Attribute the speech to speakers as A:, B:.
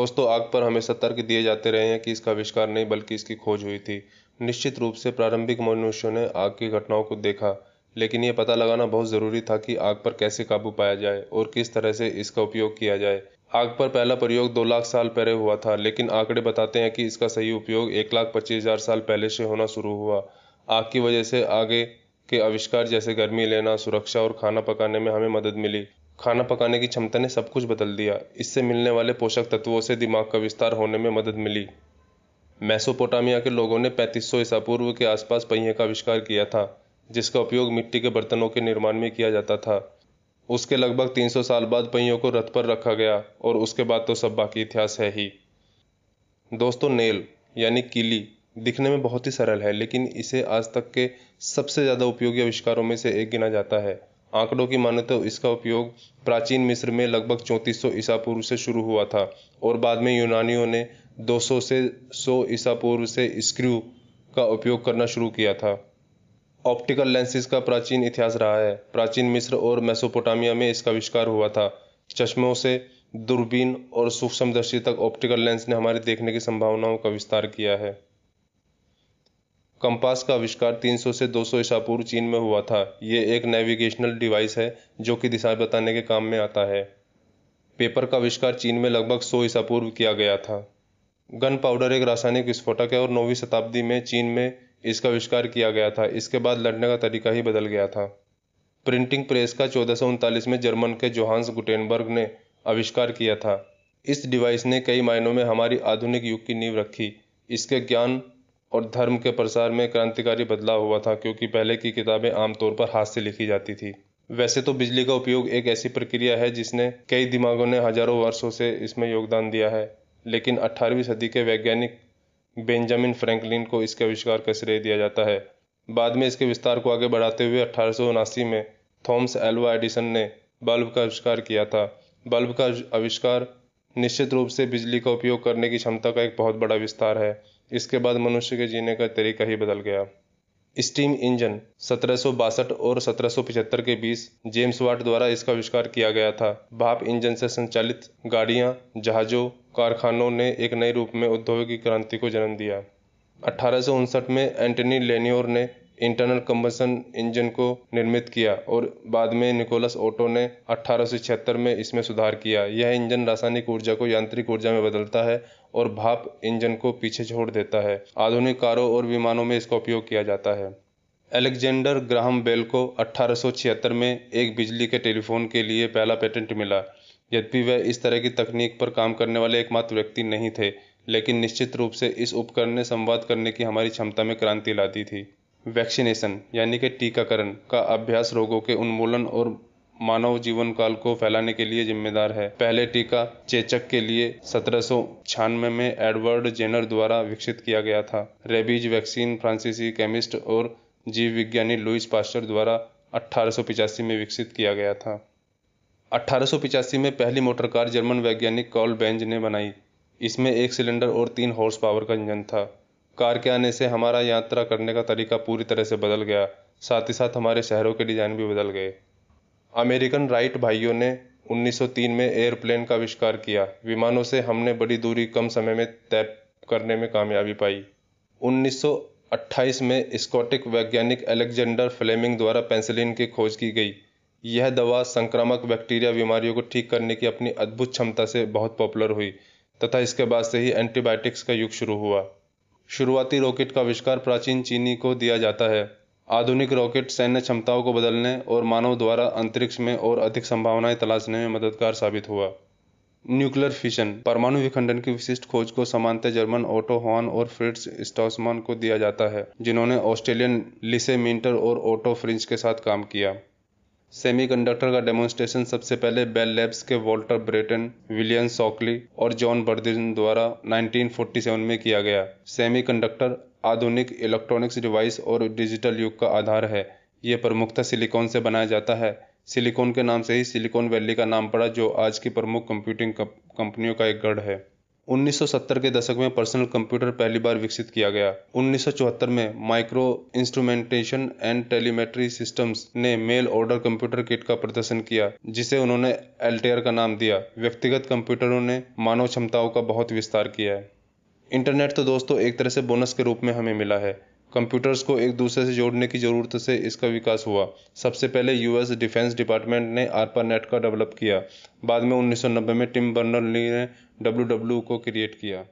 A: दोस्तों, आग पर हमें सतर्क दिए जाते रहे हैं कि इसका आविष्कार नहीं, बल्कि इसकी खोज हुई थी। निश्चित रूप से प्रारंभिक मनुष्यों ने आग की घटनाओं को देखा, लेकिन यह पता लगाना बहुत ज़रूरी था कि आग पर कैसे काबू पाया जाए और किस तरह से इसका उपयोग किया जाए। आग पर पहला प्रयोग दो लाख साल पहले हुआ था, लेकिन आंकड़े बताते हैं कि इसका सही उपयोग एक लाख पच्चीस हज़ार साल पहले से होना शुरू हुआ। आग की वजह से आगे के आविष्कार, जैसे गर्मी, लेना, सुरक्षा और खाना पकाने में हमें मदद मिली। खाना पकाने की क्षमता ने सब कुछ बदल दिया। इससे मिलने वाले पोषक तत्वों से दिमाग का विस्तार होने में मदद मिली। मैसोपोटामिया के लोगों ने 3500 ईसा पूर्व के आसपास पहिए का आविष्कार किया था, जिसका उपयोग मिट्टी के बर्तनों के निर्माण में किया जाता था। उसके लगभग 300 साल बाद पहियों को रथ पर रखा गया और उसके बाद तो सब बाकी इतिहास है ही। दोस्तों, नेल, यानी कीली, दिखने में बहुत ही सरल है, लेकिन इसे आज तक के सबसे ज़्यादा उपयोगी आविष्कारों में से एक गिना जाता है। आंकड़ों की माने तो इसका उपयोग प्राचीन मिस्र में लगभग चौंतीस सौ ईसा पूर्व से शुरू हुआ था और बाद में यूनानियों ने 200 से 100 ईसा पूर्व से स्क्रू का उपयोग करना शुरू किया था। ऑप्टिकल लेंसेज का प्राचीन इतिहास रहा है। प्राचीन मिस्र और मेसोपोटामिया में इसका आविष्कार हुआ था। चश्मों से दूरबीन और सूक्ष्मदर्शी तक ऑप्टिकल लेंस ने हमारे देखने की संभावनाओं का विस्तार किया है। कंपास का आविष्कार 300 से 200 ईसा पूर्व चीन में हुआ था। ये एक नेविगेशनल डिवाइस है, जो कि दिशा बताने के काम में आता है। पेपर का आविष्कार चीन में लगभग 100 ईसा पूर्व किया गया था। गन पाउडर एक रासायनिक विस्फोटक है और नौवीं शताब्दी में चीन में इसका आविष्कार किया गया था। इसके बाद लड़ने का तरीका ही बदल गया था। प्रिंटिंग प्रेस का चौदह में जर्मन के जोहान्स गुटेनबर्ग ने आविष्कार किया था। इस डिवाइस ने कई मायनों में हमारी आधुनिक युग की नींव रखी। इसके ज्ञान और धर्म के प्रसार में क्रांतिकारी बदलाव हुआ था, क्योंकि पहले की किताबें आमतौर पर हाथ से लिखी जाती थी। वैसे तो बिजली का उपयोग एक ऐसी प्रक्रिया है जिसने कई दिमागों ने हज़ारों वर्षों से इसमें योगदान दिया है, लेकिन 18वीं सदी के वैज्ञानिक बेंजामिन फ्रैंकलिन को इसके आविष्कार का श्रेय दिया जाता है। बाद में इसके विस्तार को आगे बढ़ाते हुए अठारह सौ उनासी में थॉम्स एल्वा एडिसन ने बल्ब का आविष्कार किया था। बल्ब का आविष्कार निश्चित रूप से बिजली का उपयोग करने की क्षमता का एक बहुत बड़ा विस्तार है। इसके बाद मनुष्य के जीने का तरीका ही बदल गया। स्टीम इंजन सत्रह सौ बासठ और सत्रह सौ पचहत्तर के बीच जेम्स वाट द्वारा इसका आविष्कार किया गया था। भाप इंजन से संचालित गाड़ियाँ, जहाजों, कारखानों ने एक नए रूप में औद्योगिक क्रांति को जन्म दिया। अठारह सौ उनसठ में एंटनी लेनियोर ने इंटरनल कंबसन इंजन को निर्मित किया और बाद में निकोलस ओटो ने अठारह सौ छिहत्तर में इसमें सुधार किया। यह इंजन रासायनिक ऊर्जा को यांत्रिक ऊर्जा में बदलता है और भाप इंजन को पीछे छोड़ देता है। आधुनिक कारों और विमानों में इसका उपयोग किया जाता है। एलेक्जेंडर ग्राहम बेल को अठारह सौ छिहत्तर में एक बिजली के टेलीफोन के लिए पहला पेटेंट मिला। यद्यपि वह इस तरह की तकनीक पर काम करने वाले एकमात्र व्यक्ति नहीं थे, लेकिन निश्चित रूप से इस उपकरण ने संवाद करने की हमारी क्षमता में क्रांति ला दी थी। वैक्सीनेशन, यानी कि टीकाकरण, का अभ्यास रोगों के उन्मूलन और मानव जीवन काल को फैलाने के लिए जिम्मेदार है। पहले टीका चेचक के लिए सत्रह सौ छियानवे में एडवर्ड जेनर द्वारा विकसित किया गया था। रेबीज वैक्सीन फ्रांसीसी केमिस्ट और जीव विज्ञानी लुइस पास्टर द्वारा अठारह में विकसित किया गया था। अठारह में पहली मोटर कार जर्मन वैज्ञानिक कॉल बेंज ने बनाई। इसमें एक सिलेंडर और तीन हॉर्स पावर का इंजन था। कार के आने से हमारा यात्रा करने का तरीका पूरी तरह से बदल गया। साथ ही साथ हमारे शहरों के डिज़ाइन भी बदल गए। अमेरिकन राइट भाइयों ने 1903 में एयरप्लेन का आविष्कार किया। विमानों से हमने बड़ी दूरी कम समय में तय करने में कामयाबी पाई। 1928 में स्कॉटिक वैज्ञानिक अलेक्जेंडर फ्लेमिंग द्वारा पेंसिलिन की खोज की गई। यह दवा संक्रामक बैक्टीरिया बीमारियों को ठीक करने की अपनी अद्भुत क्षमता से बहुत पॉपुलर हुई, तथा इसके बाद से ही एंटीबायोटिक्स का युग शुरू हुआ। शुरुआती रॉकेट का आविष्कार प्राचीन चीनी को दिया जाता है। आधुनिक रॉकेट सैन्य क्षमताओं को बदलने और मानव द्वारा अंतरिक्ष में और अधिक संभावनाएँ तलाशने में मददगार साबित हुआ। न्यूक्लियर फिशन परमाणु विखंडन की विशिष्ट खोज को समानता जर्मन ओटो हॉर्न और फ्रिट्स स्टॉसमान को दिया जाता है, जिन्होंने ऑस्ट्रेलियन लिसे मिंटर और ओटो फ्रिंच के साथ काम किया। सेमीकंडक्टर का डेमोन्स्ट्रेशन सबसे पहले बेल लैब्स के वॉल्टर ब्रेटन, विलियम सॉकली और जॉन बर्दिन द्वारा 1947 में किया गया। सेमीकंडक्टर आधुनिक इलेक्ट्रॉनिक्स डिवाइस और डिजिटल युग का आधार है। ये प्रमुखता सिलिकॉन से बनाया जाता है। सिलिकॉन के नाम से ही सिलिकॉन वैली का नाम पड़ा, जो आज की प्रमुख कंप्यूटिंग कंपनियों का एक गढ़ है। 1970 के दशक में पर्सनल कंप्यूटर पहली बार विकसित किया गया। 1974 में micro instrumentation and telemetry systems ने मेल ऑर्डर कंप्यूटर किट का प्रदर्शन किया, जिसे उन्होंने एल्टेयर का नाम दिया। व्यक्तिगत कंप्यूटरों ने मानव क्षमताओं का बहुत विस्तार किया है। इंटरनेट तो दोस्तों एक तरह से बोनस के रूप में हमें मिला है। कंप्यूटर्स को एक दूसरे से जोड़ने की ज़रूरत से इसका विकास हुआ। सबसे पहले यूएस डिफेंस डिपार्टमेंट ने आरपा नेट का डेवलप किया। बाद में 1990 में टिम बर्नर ली ने डब्ल्यू को क्रिएट किया।